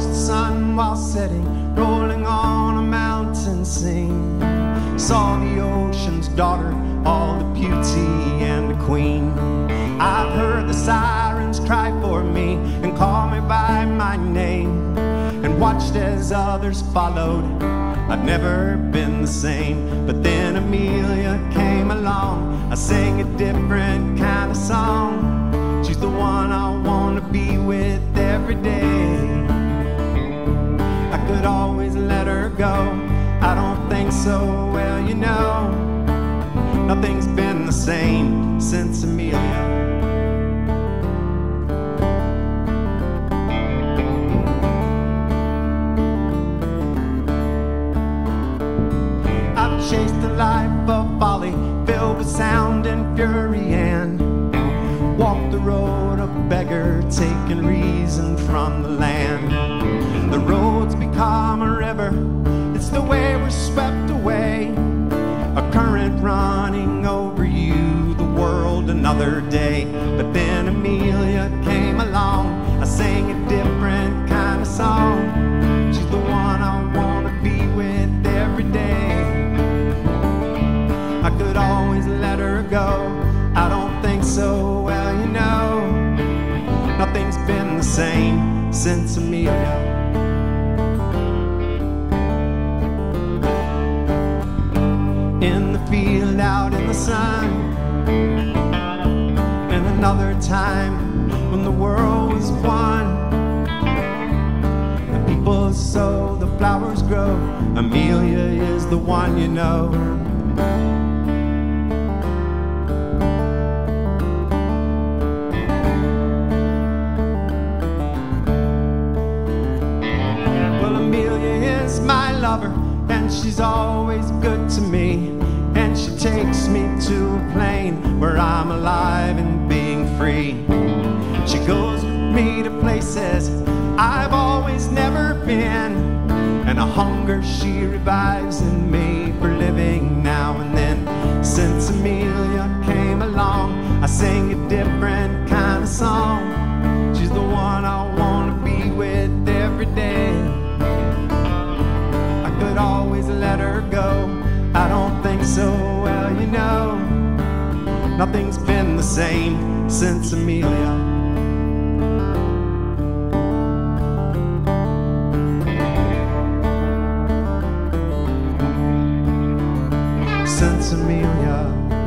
sun while setting, rolling on a mountain sing. Saw the ocean's daughter, all the beauty and the queen. I've heard the sirens cry for me and call me by my name, and watched as others followed. I've never been the same, but then Amelia came along. I sang a different kind of song. She's the one I wanna be with every day. With sound and fury, and walked the road a beggar, taking reason from the land. The road's become a river, it's the way we're swept away. A current running over you, the world another day. But then Amelia came along, I sang a different kind of song. Nothing's been the same since Amelia. In the field, out in the sun. And another time when the world was one. The people sow, the flowers grow. Amelia is the one you know. My lover, and she's always good to me. And she takes me to a plane where I'm alive and being free. She goes with me to places I've always never been. And a hunger she revives in me for living now and then. Since Amelia came along, I sing a different always let her go. I don't think so, well, you know. Nothing's been the same since Amelia. Since Amelia.